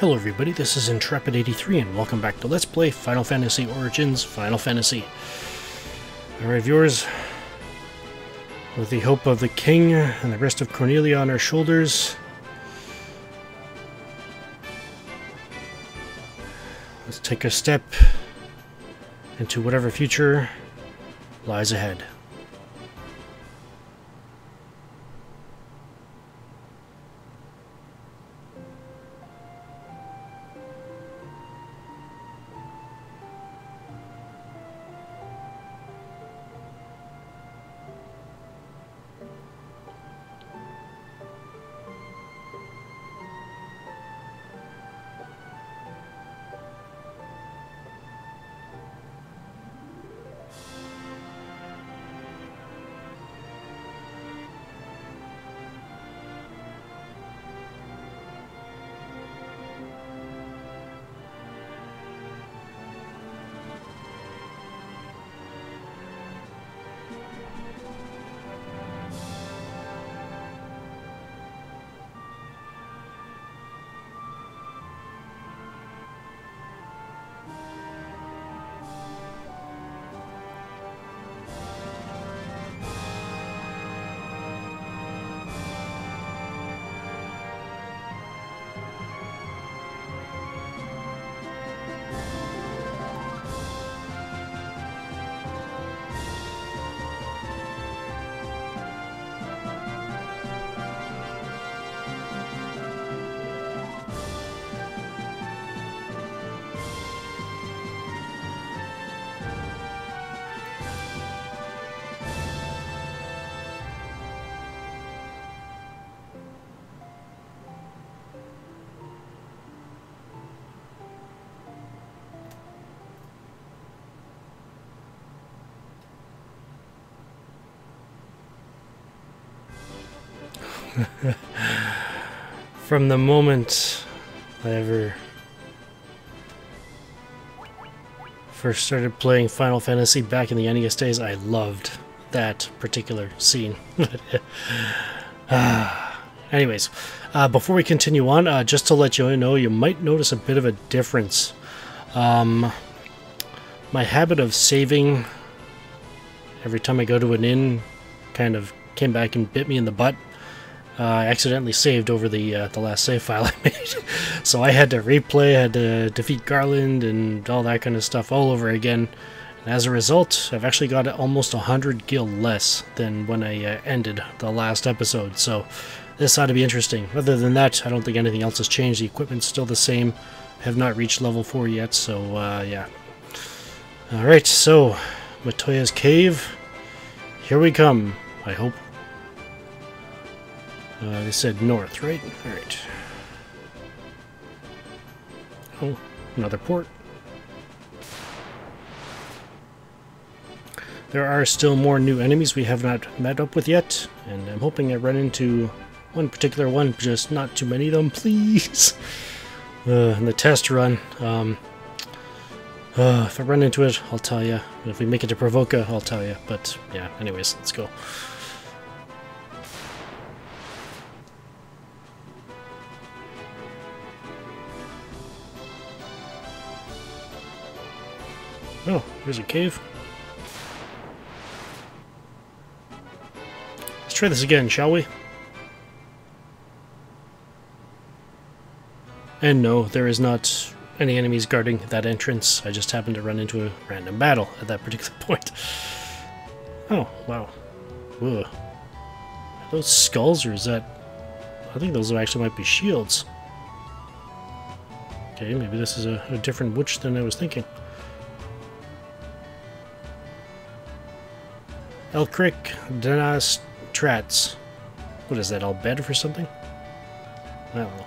Hello everybody, this is Entrepid83 and welcome back to Let's Play Final Fantasy Origins Final Fantasy. Alright viewers, with the hope of the king and the rest of Cornelia on our shoulders, let's take a step into whatever future lies ahead. From the moment I ever first started playing Final Fantasy back in the NES days, I loved that particular scene. Anyways, uh, before we continue on, uh, just to let you know, you might notice a bit of a difference. Um, my habit of saving every time I go to an inn kind of came back and bit me in the butt. Uh, I accidentally saved over the uh, the last save file I made, so I had to replay, I had to defeat Garland and all that kind of stuff all over again. And as a result, I've actually got almost 100 gil less than when I uh, ended the last episode, so this ought to be interesting. Other than that, I don't think anything else has changed. The equipment's still the same. have not reached level 4 yet, so uh, yeah. Alright, so, Matoya's Cave. Here we come, I hope. Uh, they said north, right? Alright. Oh, another port. There are still more new enemies we have not met up with yet, and I'm hoping I run into one particular one, just not too many of them, please. Uh, in the test run, um, uh, if I run into it, I'll tell you. If we make it to Pravoka, I'll tell you. But yeah, anyways, let's go. Oh, there's a cave. Let's try this again, shall we? And no, there is not any enemies guarding that entrance. I just happened to run into a random battle at that particular point. Oh, wow. Ugh. Are those skulls, or is that... I think those actually might be shields. Okay, maybe this is a, a different witch than I was thinking. Elcric Danas Trats. What is that, all bed for something? I don't know.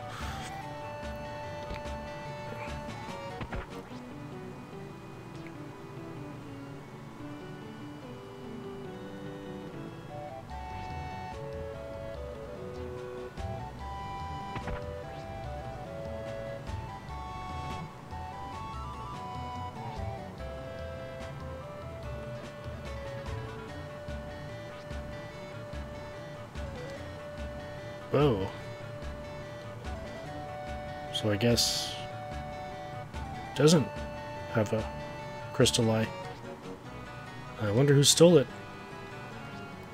Whoa. So I guess doesn't have a crystal eye. I wonder who stole it.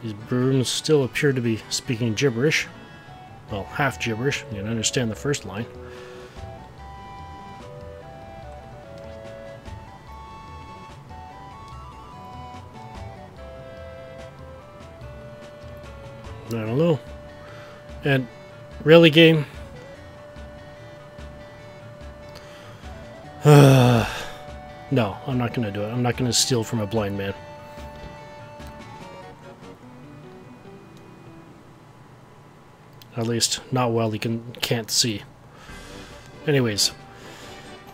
These brooms still appear to be speaking gibberish. Well, half gibberish. You can understand the first line. And really, game? no, I'm not going to do it. I'm not going to steal from a blind man. At least, not while he can, can't see. Anyways,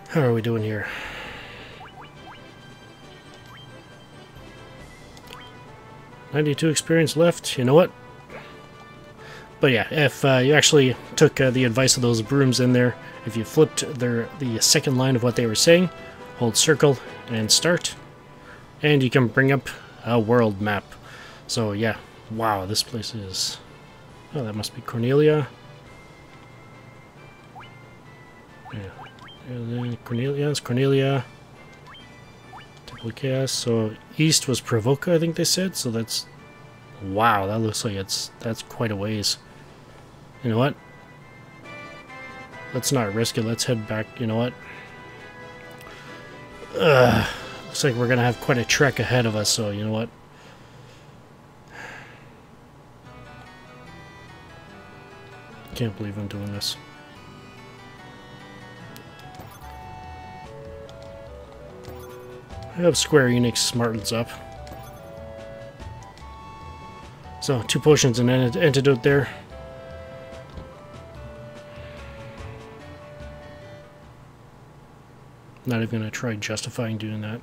how are we doing here? Ninety-two experience left. You know what? But yeah, if uh, you actually took uh, the advice of those brooms in there, if you flipped their the second line of what they were saying, hold circle and start, and you can bring up a world map. So yeah, wow, this place is... Oh, that must be Cornelia. Yeah. Cornelia, it's Cornelia. Temple Chaos. So east was Pravoka, I think they said. So that's wow. That looks like it's that's quite a ways. You know what? Let's not risk it. Let's head back. You know what? Ugh. Looks like we're going to have quite a trek ahead of us, so you know what? Can't believe I'm doing this. I hope Square Enix smartens up. So, two potions and an antidote there. Not even going to try justifying doing that.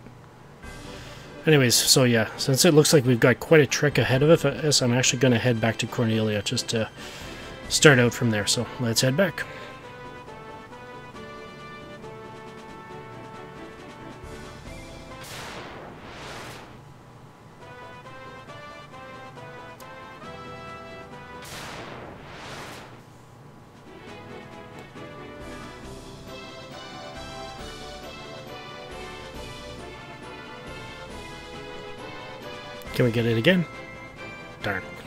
Anyways, so yeah, since it looks like we've got quite a trek ahead of us, I'm actually going to head back to Cornelia just to start out from there. So let's head back. Can we get it again? Darn.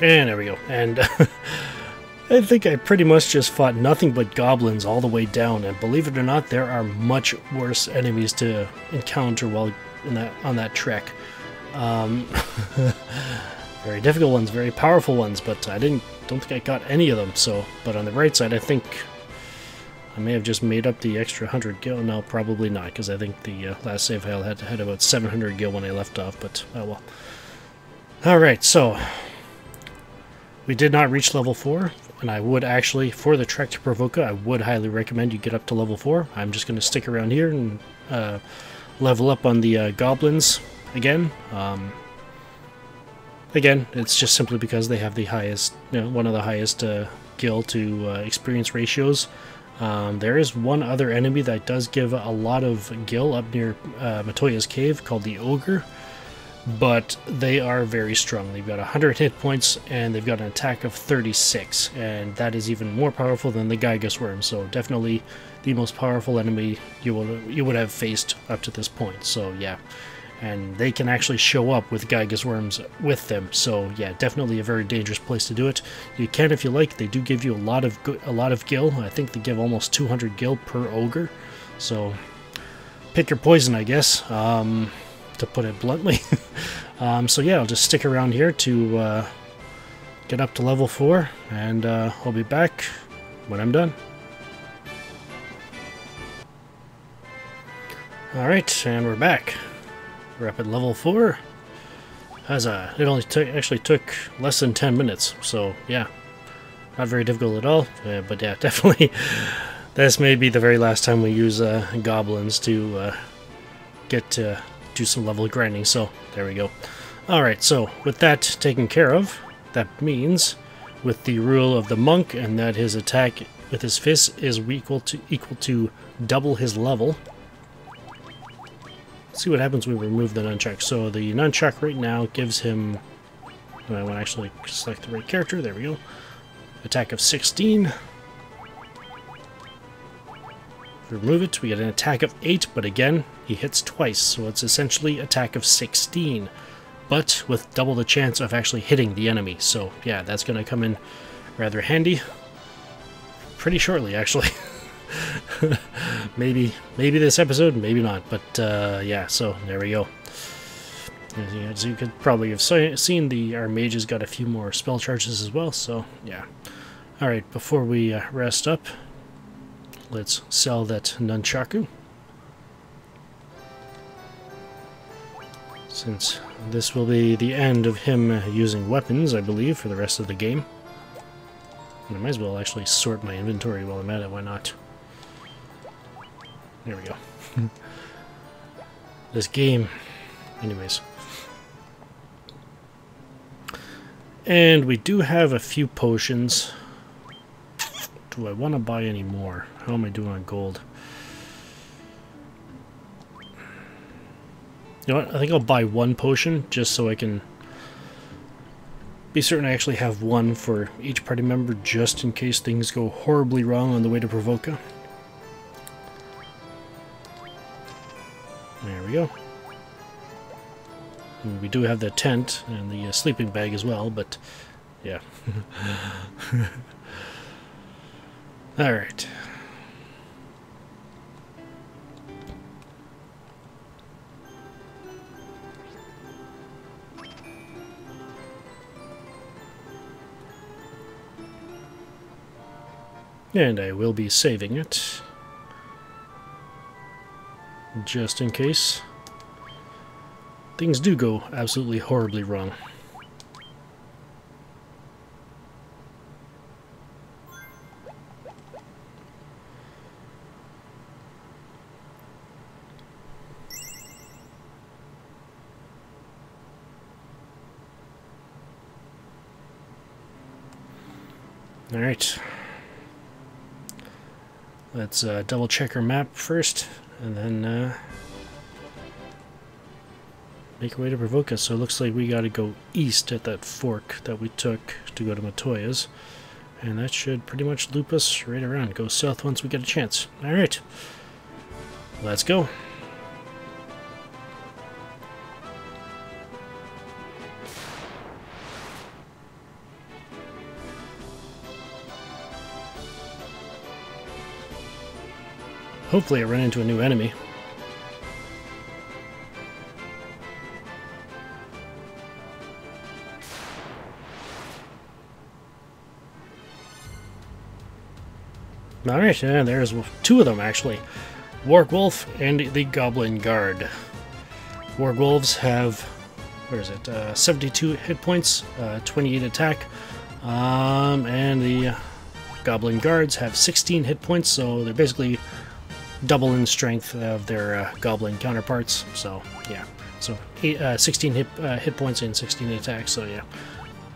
and there we go. And I think I pretty much just fought nothing but goblins all the way down. And believe it or not, there are much worse enemies to encounter while in that on that trek. Um, very difficult ones, very powerful ones, but I didn't don't think I got any of them. So, but on the right side, I think I may have just made up the extra 100 gil. No, probably not, because I think the uh, last save file had had about 700 gil when I left off. But oh well. All right, so we did not reach level four, and I would actually, for the trek to Pravoka, I would highly recommend you get up to level four. I'm just going to stick around here and uh, level up on the uh, goblins again. Um, Again, it's just simply because they have the highest, you know, one of the highest uh, to uh, experience ratios. Um, there is one other enemy that does give a lot of gil up near uh, Matoya's cave called the Ogre, but they are very strong. They've got 100 hit points and they've got an attack of 36, and that is even more powerful than the Gigas Worm. So definitely the most powerful enemy you will you would have faced up to this point. So yeah and they can actually show up with Gigas worms with them. So yeah, definitely a very dangerous place to do it. You can if you like. They do give you a lot of a lot of gil. I think they give almost 200 gil per ogre. So pick your poison, I guess, um, to put it bluntly. um, so yeah, I'll just stick around here to uh, get up to level 4, and uh, I'll be back when I'm done. Alright, and we're back. We're up at level 4. As a, it only took actually took less than 10 minutes, so yeah. Not very difficult at all, uh, but yeah, definitely this may be the very last time we use uh, goblins to uh, get to do some level grinding, so there we go. Alright, so with that taken care of, that means with the rule of the monk and that his attack with his fist is equal to equal to double his level, see what happens when we remove the nunchuck. So the nunchuck right now gives him... I want to actually select the right character. There we go. Attack of 16. remove it, we get an attack of 8, but again, he hits twice, so it's essentially attack of 16. But with double the chance of actually hitting the enemy. So yeah, that's going to come in rather handy. Pretty shortly, actually. maybe maybe this episode, maybe not. But uh, yeah, so there we go. As you could probably have seen, the our mages got a few more spell charges as well, so yeah. Alright, before we uh, rest up, let's sell that nunchaku. Since this will be the end of him using weapons, I believe, for the rest of the game. I might as well actually sort my inventory while I'm at it, why not? There we go. this game. Anyways. And we do have a few potions. Do I want to buy any more? How am I doing on gold? You know what? I think I'll buy one potion just so I can be certain I actually have one for each party member just in case things go horribly wrong on the way to Pravoka. We go. We do have the tent and the uh, sleeping bag as well, but yeah. Alright. And I will be saving it. Just in case things do go absolutely horribly wrong. All right. Let's uh, double check our map first, and then uh, make a way to Pravoka. So it looks like we got to go east at that fork that we took to go to Matoya's. And that should pretty much loop us right around. Go south once we get a chance. Alright. Let's go. Hopefully I run into a new enemy. Alright, yeah, there's two of them actually. Wargwolf and the Goblin Guard. Wargwolves have, where is it, uh, 72 hit points, uh, 28 attack, um, and the Goblin Guards have 16 hit points, so they're basically double in strength of their uh, goblin counterparts. So yeah, so eight, uh, 16 hit uh, hit points and 16 attack. So yeah,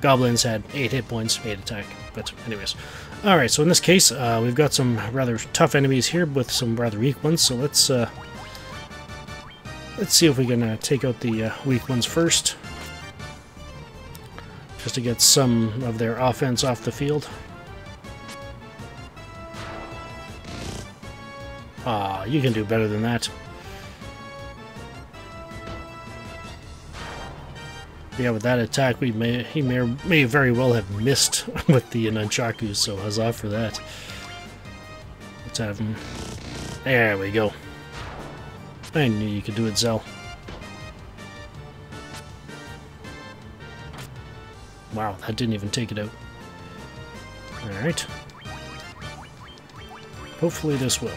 goblins had eight hit points, eight attack. But anyways, all right. So in this case, uh, we've got some rather tough enemies here with some rather weak ones. So let's uh, let's see if we can uh, take out the weak ones first, just to get some of their offense off the field. Ah, you can do better than that. Yeah, with that attack, we may he may may very well have missed with the nunchaku, so huzzah for that. Let's have him. There we go. I knew you could do it, Zell. Wow, that didn't even take it out. Alright. Hopefully this will.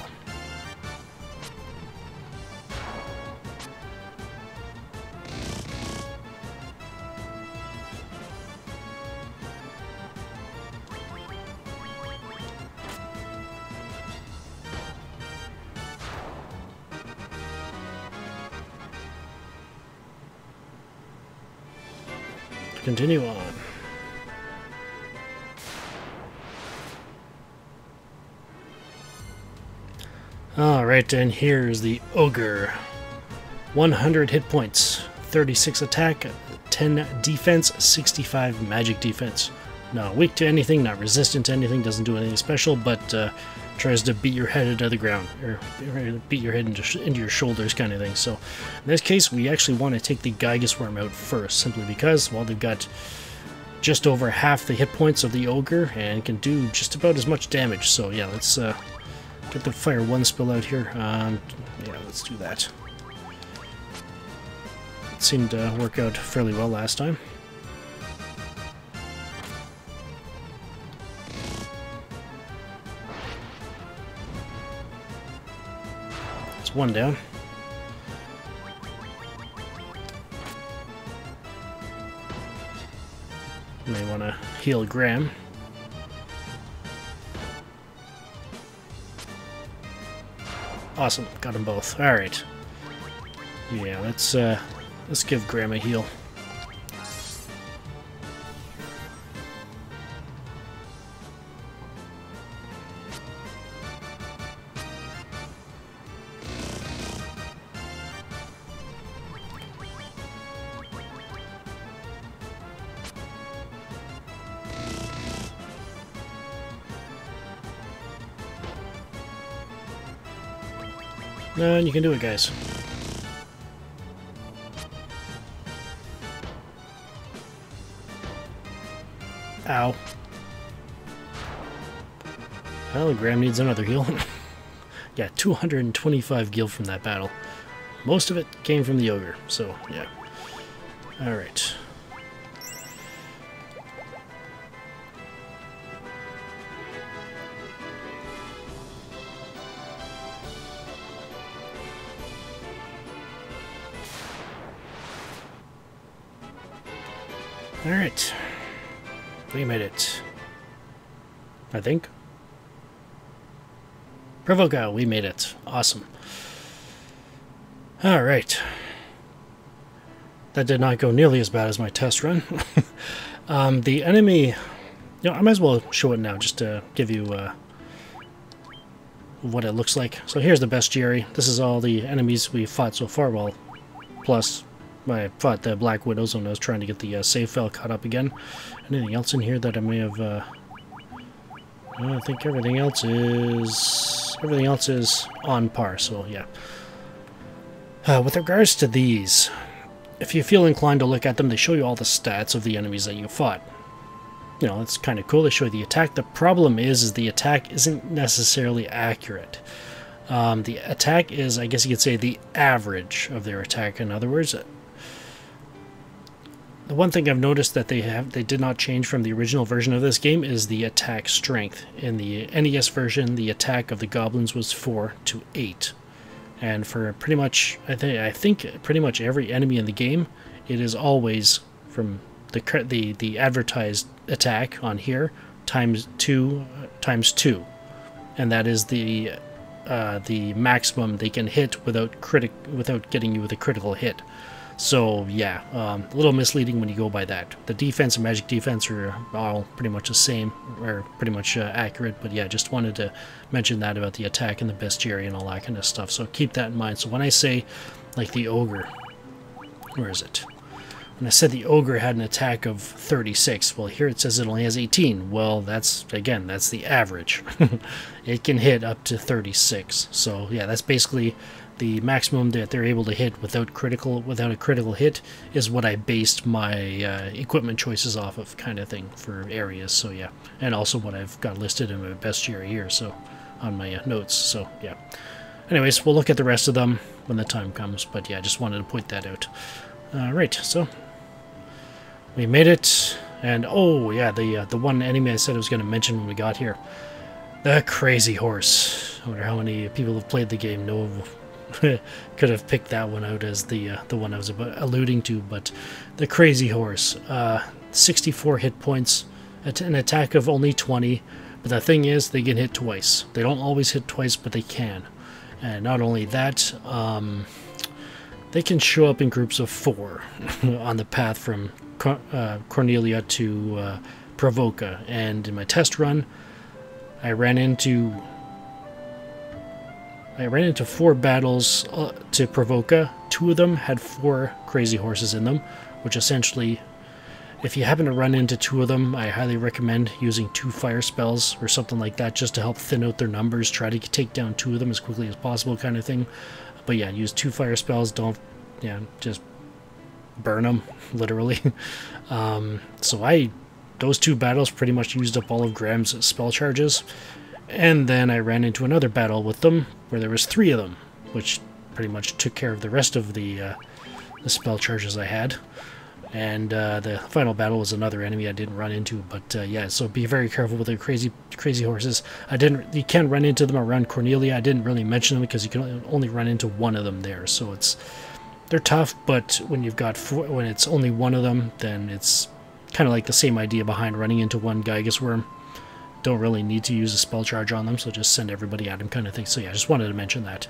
Continue on. Alright, and here's the ogre. 100 hit points, 36 attack, 10 defense, 65 magic defense. Not weak to anything, not resistant to anything, doesn't do anything special, but uh, tries to beat your head into the ground, or beat your head into, into your shoulders kind of thing. So in this case, we actually want to take the Gigas Worm out first, simply because, well, they've got just over half the hit points of the Ogre and can do just about as much damage. So yeah, let's uh, get the Fire 1 spell out here. Um, yeah, let's do that. It seemed to work out fairly well last time. One down. May want to heal Graham. Awesome, got them both. All right. Yeah, let's uh, let's give Graham a heal. You can do it, guys. Ow. Well, Graham needs another heal. yeah, 225 gil from that battle. Most of it came from the ogre, so yeah. Alright. Alright. We made it. I think. Pravoka, we made it. Awesome. Alright. That did not go nearly as bad as my test run. um, the enemy... You know, I might as well show it now just to give you uh, what it looks like. So here's the bestiary. This is all the enemies we fought so far, well, plus I fought the Black Widows when I was trying to get the uh, save file caught up again. Anything else in here that I may have... Uh, I think everything else is... Everything else is on par, so yeah. Uh, with regards to these, if you feel inclined to look at them, they show you all the stats of the enemies that you fought. You know, it's kind of cool. They show you the attack. The problem is, is the attack isn't necessarily accurate. Um, the attack is, I guess you could say, the average of their attack. In other words, the one thing I've noticed that they have they did not change from the original version of this game is the attack strength. In the NES version, the attack of the goblins was 4 to 8. And for pretty much I think I think pretty much every enemy in the game, it is always from the the the advertised attack on here times 2 times 2. And that is the uh, the maximum they can hit without critic without getting you with a critical hit. So yeah, um, a little misleading when you go by that. The defense and magic defense are all pretty much the same, or pretty much uh, accurate. But yeah, just wanted to mention that about the attack and the bestiary and all that kind of stuff. So keep that in mind. So when I say like the ogre, where is it? When I said the ogre had an attack of 36, well here it says it only has 18. Well, that's, again, that's the average. it can hit up to 36. So yeah, that's basically the maximum that they're able to hit without critical without a critical hit is what I based my uh, equipment choices off of kind of thing for areas so yeah. And also what I've got listed in my best bestiary here so on my uh, notes so yeah. Anyways we'll look at the rest of them when the time comes but yeah I just wanted to point that out. Alright so we made it and oh yeah the uh, the one enemy I said I was going to mention when we got here. The crazy horse. I wonder how many people have played the game. Know could have picked that one out as the uh, the one I was alluding to, but the Crazy Horse, uh, 64 hit points, an attack of only 20. But the thing is, they can hit twice. They don't always hit twice, but they can. And not only that, um, they can show up in groups of four on the path from uh, Cornelia to uh, Pravoka. And in my test run, I ran into I ran into four battles uh, to Pravoka, two of them had four crazy horses in them, which essentially, if you happen to run into two of them, I highly recommend using two fire spells or something like that just to help thin out their numbers. Try to take down two of them as quickly as possible, kind of thing. But yeah, use two fire spells. Don't, yeah, just burn them, literally. um, so I, those two battles pretty much used up all of Graham's spell charges. And then I ran into another battle with them where there was three of them, which pretty much took care of the rest of the, uh, the spell charges I had. And uh, the final battle was another enemy I didn't run into, but uh, yeah. So be very careful with the crazy, crazy horses. I didn't. You can't run into them around Cornelia. I didn't really mention them because you can only run into one of them there. So it's they're tough, but when you've got four, when it's only one of them, then it's kind of like the same idea behind running into one Gigas worm don't really need to use a spell charge on them, so just send everybody at him kind of thing. So yeah, I just wanted to mention that.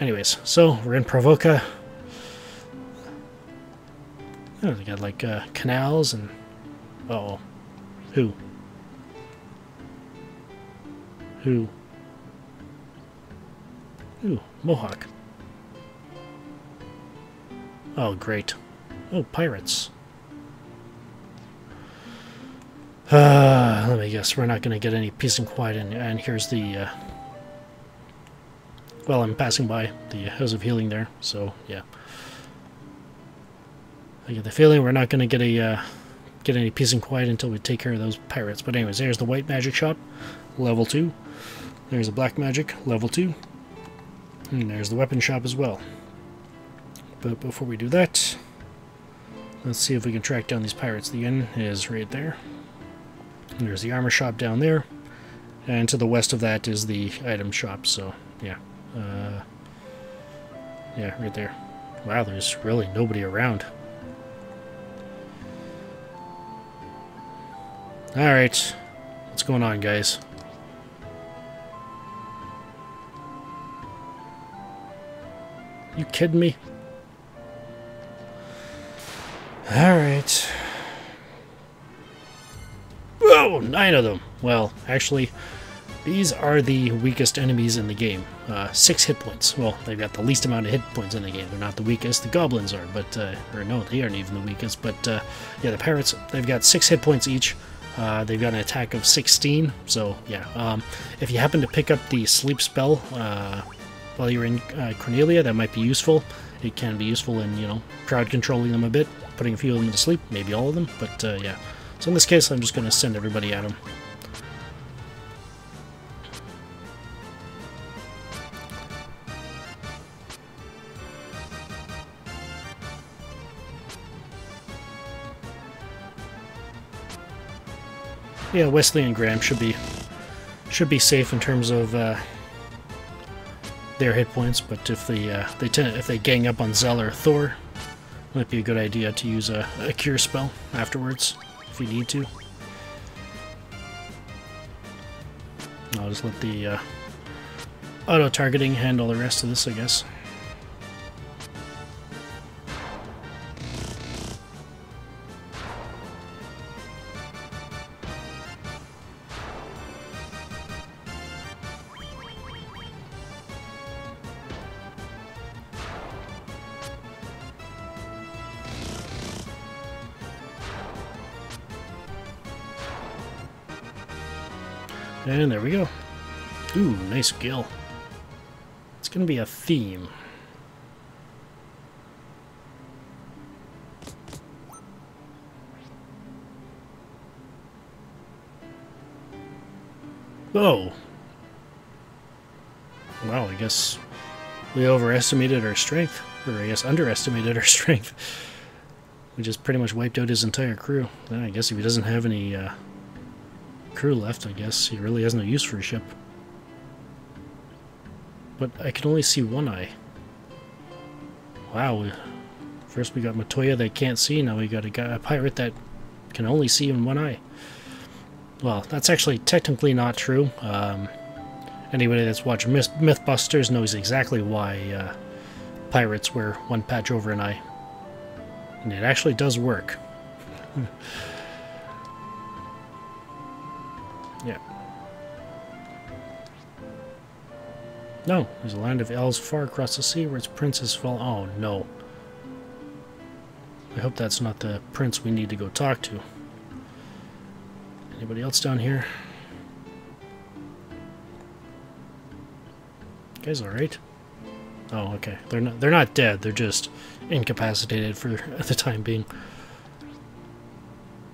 Anyways, so we're in Pravoka. Oh, they got like uh, canals and... Uh oh Who? Who? Who? Mohawk. Oh, great. Oh, pirates. Uh, let me guess, we're not going to get any peace and quiet, and, and here's the, uh, well, I'm passing by the House of Healing there, so, yeah. I get the feeling we're not going to get a, uh, get any peace and quiet until we take care of those pirates. But anyways, there's the white magic shop, level 2. There's the black magic, level 2. And there's the weapon shop as well. But before we do that, let's see if we can track down these pirates. The inn is right there. And there's the armor shop down there. And to the west of that is the item shop, so yeah. Uh, yeah, right there. Wow, there's really nobody around. Alright. What's going on, guys? You kidding me? Alright. Whoa, nine of them. Well, actually, these are the weakest enemies in the game. Uh, six hit points. Well, they've got the least amount of hit points in the game. They're not the weakest. The goblins are, but, uh, or no, they aren't even the weakest. But, uh, yeah, the pirates, they've got six hit points each. Uh, they've got an attack of 16, so yeah. Um, if you happen to pick up the sleep spell uh, while you're in uh, Cornelia, that might be useful. It can be useful in, you know, crowd controlling them a bit, putting a few of them to sleep, maybe all of them, but yeah. So in this case, I'm just going to send everybody at him. Yeah, Wesley and Graham should be should be safe in terms of uh, their hit points, but if they uh, they tend, if they gang up on Zell or Thor, might be a good idea to use a, a cure spell afterwards if we need to. I'll just let the uh, auto-targeting handle the rest of this, I guess. Gil. It's going to be a theme. Oh. Wow, I guess we overestimated our strength. Or I guess underestimated our strength. We just pretty much wiped out his entire crew. I guess if he doesn't have any uh, crew left, I guess. He really has no use for a ship. But I can only see one eye. Wow. First we got Matoya that can't see, now we got a, guy, a pirate that can only see in one eye. Well, that's actually technically not true. Um, anybody that's watched Myth Mythbusters knows exactly why uh, pirates wear one patch over an eye. And it actually does work. No, there's a land of elves far across the sea where its princes fall. Oh, no. I hope that's not the prince we need to go talk to. Anybody else down here? You guys alright? Oh, okay. They're not they're not dead, they're just incapacitated for the time being.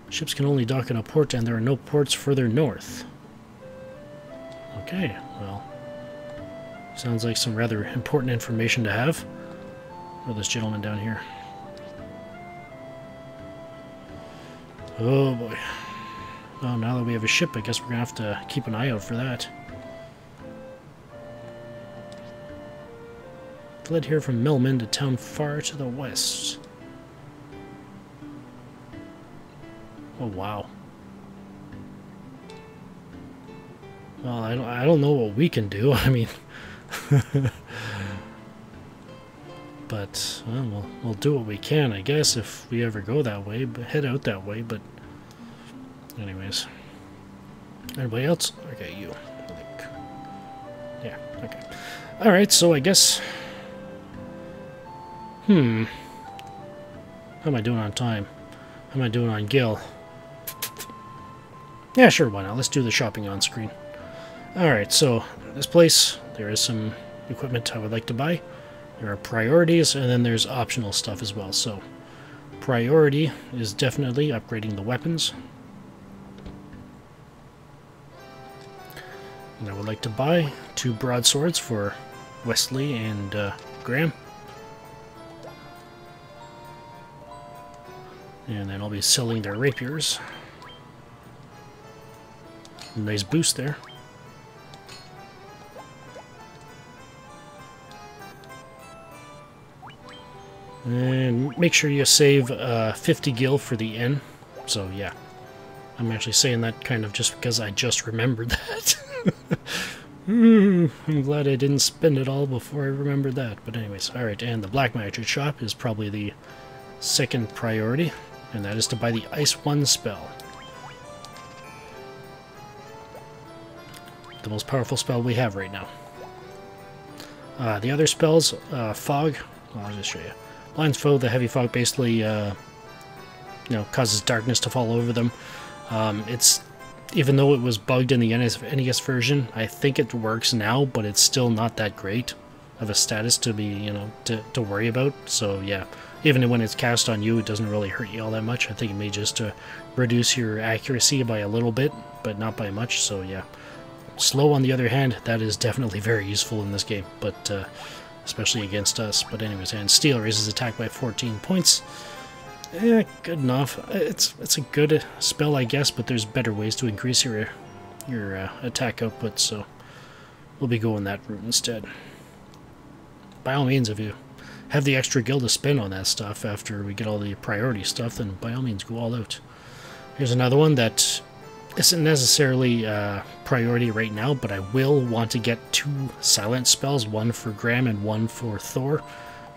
Ships can only dock in a port and there are no ports further north. Okay, well. Sounds like some rather important information to have. For this gentleman down here. Oh boy. Well, now that we have a ship, I guess we're going to have to keep an eye out for that. Fled here from Melmond to town far to the west. Oh, wow. Well, I don't, I don't know what we can do. I mean... but, well, well, we'll do what we can, I guess, if we ever go that way, but head out that way, but... Anyways. Anybody else? Okay, you. Yeah, okay. Alright, so I guess... Hmm. How am I doing on time? How am I doing on Gil? Yeah, sure, why not? Let's do the shopping on screen. Alright, so this place, there is some equipment I would like to buy. There are priorities, and then there's optional stuff as well. So, priority is definitely upgrading the weapons. And I would like to buy two broadswords for Wesley and uh, Graham. And then I'll be selling their rapiers. Nice boost there. And make sure you save uh, 50 gil for the inn. So yeah, I'm actually saying that kind of just because I just remembered that. I'm glad I didn't spend it all before I remembered that. But anyways, alright, and the Black Magic Shop is probably the second priority, and that is to buy the Ice 1 spell. The most powerful spell we have right now. Uh, the other spells, uh, Fog, well, I'll just show you. Blinds foe, the heavy fog basically, uh, you know, causes darkness to fall over them. Um, it's even though it was bugged in the NES version, I think it works now, but it's still not that great of a status to be, you know, to, to worry about. So yeah, even when it's cast on you, it doesn't really hurt you all that much. I think it may just uh, reduce your accuracy by a little bit, but not by much. So yeah, slow on the other hand, that is definitely very useful in this game, but uh, especially against us. But anyways, and steel raises attack by 14 points. Eh, good enough. It's it's a good spell, I guess, but there's better ways to increase your your uh, attack output, so we'll be going that route instead. By all means, if you have the extra gil to spend on that stuff after we get all the priority stuff, then by all means go all out. Here's another one that isn't necessarily uh, priority right now, but I will want to get two silent spells, one for Graham and one for Thor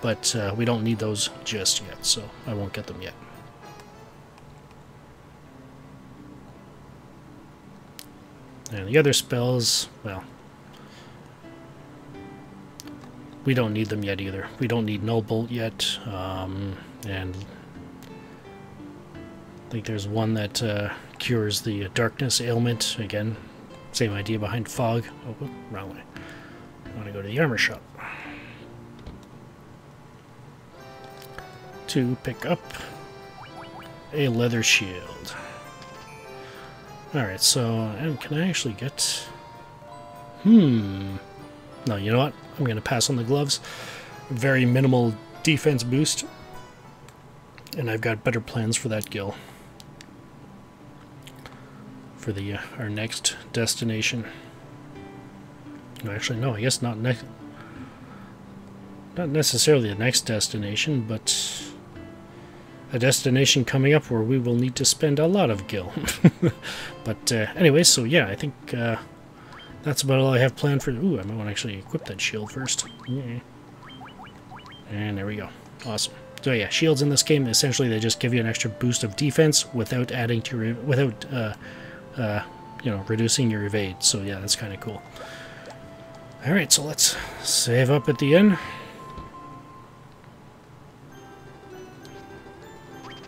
but uh, we don't need those just yet, so I won't get them yet. And the other spells, well, we don't need them yet either. We don't need Null Bolt yet, um, and I think there's one that uh, cures the darkness ailment. Again, same idea behind Fog. Oh, wrong way. I want to go to the armor shop. to pick up a leather shield. Alright, so and can I actually get... Hmm... No, you know what? I'm going to pass on the gloves. Very minimal defense boost. And I've got better plans for that gil. For the uh, our next destination. No, actually, no, I guess not next... Not necessarily the next destination, but a destination coming up where we will need to spend a lot of gil. but uh, anyway, so yeah, I think uh, that's about all I have planned for... Ooh, I might want to actually equip that shield first. Yeah. And there we go. Awesome. So yeah, shields in this game, essentially they just give you an extra boost of defense without adding to your... without, uh, uh, you know, reducing your evade. So yeah, that's kind of cool. Alright, so let's save up at the end.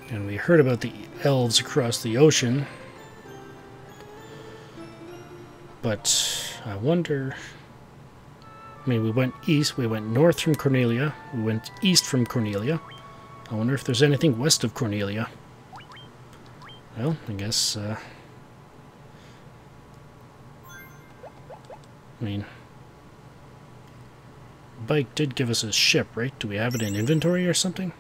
And we heard about the elves across the ocean. But I wonder... I mean, we went east, we went north from Cornelia, we went east from Cornelia. I wonder if there's anything west of Cornelia. Well, I guess, uh... I mean... Bikke did give us a ship, right? Do we have it in inventory or something?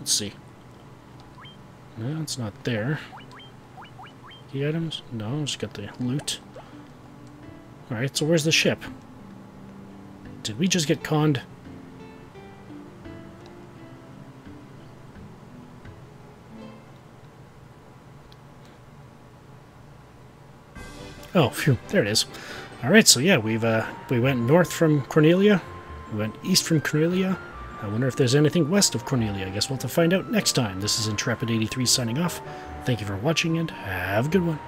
Let's see. No, it's not there. The items? No, just got the loot. Alright, so where's the ship? Did we just get conned? Oh, phew, there it is. Alright, so yeah, we've uh, we went north from Cornelia, we went east from Cornelia. I wonder if there's anything west of Cornelia. I guess we'll have to find out next time. This is Entrepid83 signing off. Thank you for watching and have a good one.